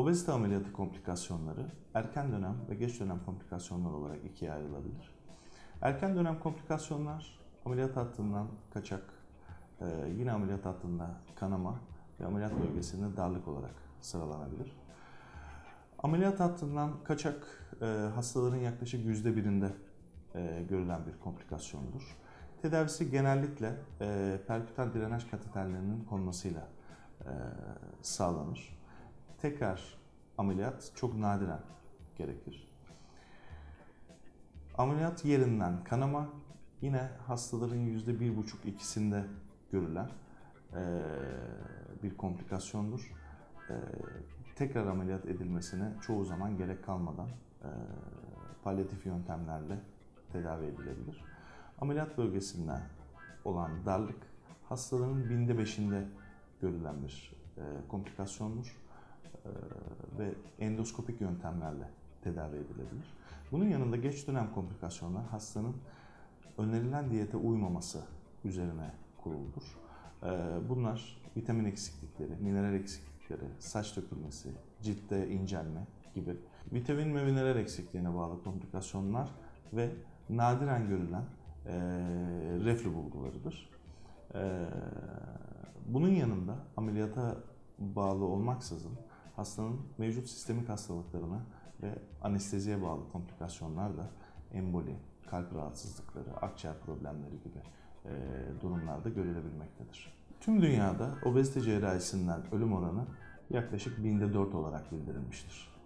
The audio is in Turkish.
Obezite ameliyatı komplikasyonları erken dönem ve geç dönem komplikasyonlar olarak ikiye ayrılabilir. Erken dönem komplikasyonlar ameliyat hattından kaçak, e, yine ameliyat hattında kanama ve ameliyat bölgesinde darlık olarak sıralanabilir. Ameliyat hattından kaçak e, hastaların yaklaşık yüzde birinde e, görülen bir komplikasyondur. Tedavisi genellikle perkütan drenaj kateterlerinin konmasıyla sağlanır. Tekrar ameliyat çok nadiren gerekir. Ameliyat yerinden kanama yine hastaların yüzde bir buçuk ikisinde görülen bir komplikasyondur. Tekrar ameliyat edilmesine çoğu zaman gerek kalmadan palyatif yöntemlerle tedavi edilebilir. Ameliyat bölgesinde olan darlık hastaların binde beşinde görülen bir komplikasyondur ve endoskopik yöntemlerle tedavi edilebilir. Bunun yanında geç dönem komplikasyonlar hastanın önerilen diyete uymaması üzerine kuruludur. E, bunlar vitamin eksiklikleri, mineral eksiklikleri, saç dökülmesi, ciltte incelme gibi vitamin ve mineral eksikliğine bağlı komplikasyonlar ve nadiren görülen e, reflü bulgularıdır. E, bunun yanında ameliyata bağlı olmaksızın hastanın mevcut sistemik hastalıklarına ve anesteziye bağlı komplikasyonlar da emboli, kalp rahatsızlıkları, akciğer problemleri gibi durumlarda görülebilmektedir. Tüm dünyada obezite cerrahisinden ölüm oranı yaklaşık binde 4 olarak bildirilmiştir.